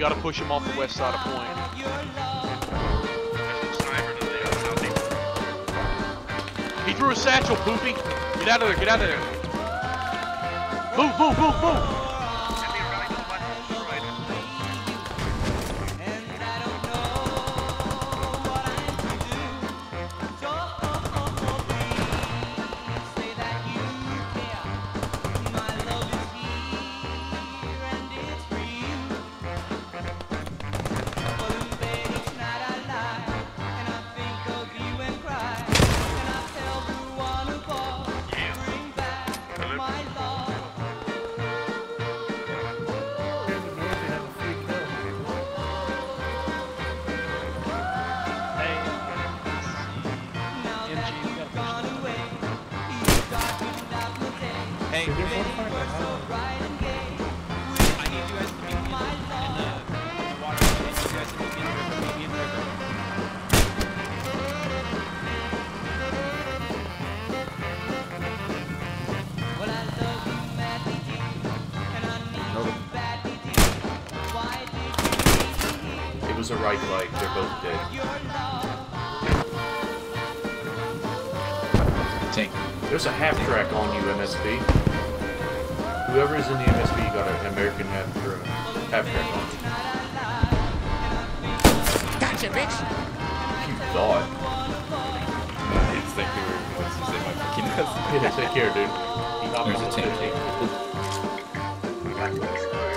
gotta push him off the west side of point. He threw a satchel, Poopy. Get out of there, get out of there. Move, move, move, move. Hey, I need you guys to meet me in the water. I need you guys to meet me in the river. Meet me in the river. It was a right leg. They're both dead. Tank. There's a half track on you, MSB. Whoever is in the MSB got an American half, or a half track on you. Gotcha, bitch! You thought. It's like they were going to say my fucking Yeah, take care, dude. He hopped There's on a the tank. 50.